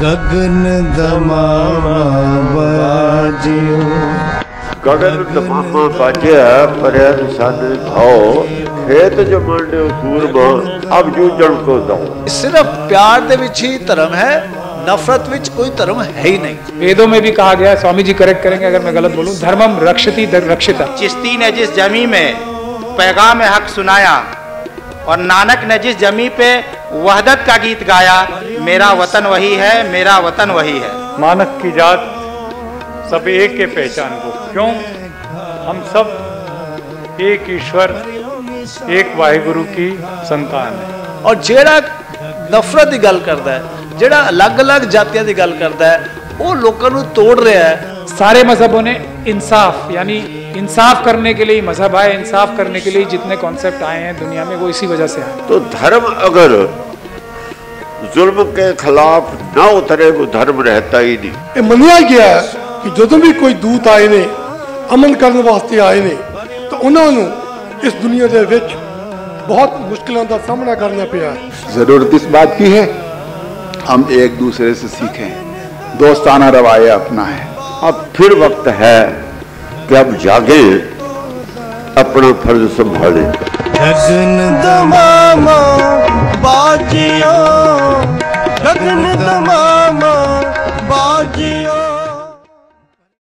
गगन दमामा बाजियो। गगन दमामा बाजिया पर्यन सन खेत जमाने सूरमा अब जूझण को दो सिर्फ़ प्यार दे ਵਿੱਚ ਹੀ ਧਰਮ नफरत विच कोई धर्म है ही नहीं। वेदों में भी कहा गया स्वामी जी करेक्ट करेंगे अगर मैं गलत बोलूँ। धर्मम रक्षति रक्षित। चिश्ती ने जिस जमी में पैगाम हक सुनाया। और नानक ने जिस जमी पे वहदत का गीत गाया मेरा वतन वही है मेरा वतन वही है मानक की जात सब एक के पहचान को क्यों हम सब एक ईश्वर एक वाहिगुरु की संतान है ਔਰ ਜਿਹੜਾ ਨਫ਼ਰਤ ਦੀ ਗੱਲ ਕਰਦਾ ਹੈ ਜਿਹੜਾ ਅਲੱਗ-ਅਲੱਗ ਜਾਤੀਆਂ ਦੀ ਗੱਲ ਕਰਦਾ ਹੈ ਉਹ ਲੋਕਾਂ ਨੂੰ ਤੋੜ ਰਿਹਾ ਹੈ सारे मजहबों ने इंसाफ यानी इंसाफ करने के लिए ही मजहब आए इंसाफ करने के लिए ही जितने कॉन्सेप्ट आए हैं दुनिया में वो इसी वजह से आए तो धर्म अगर जुल्म के खिलाफ ना उतरे वो धर्म रहता ही नहीं। ये मनिया गया है कि जो भी कोई दूत आए ने अमन करने वास्ते आए ने तो उन्होंने इस दुनिया के बहुत मुश्किलों का सामना करना पाया ज़रूरत इस बात की है हम एक दूसरे से सीखें। दोस्ताना रवाया अपना है। अब फिर वक्त है कि अब जागे अपना फ़र्ज़ संभालें। शरण तुम्हारा